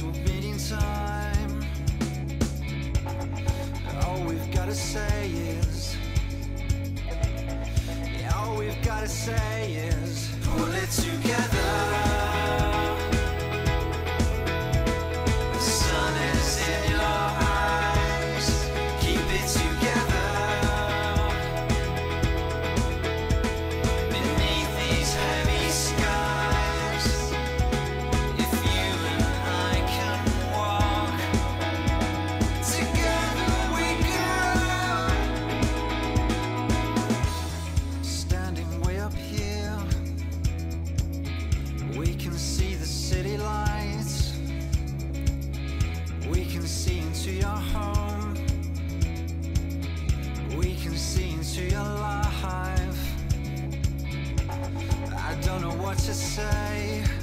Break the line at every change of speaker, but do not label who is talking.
to a meeting time. All we've gotta say is, all we've gotta say is, pull it together. Can see into your home. We can see into your life. I don't know what to say.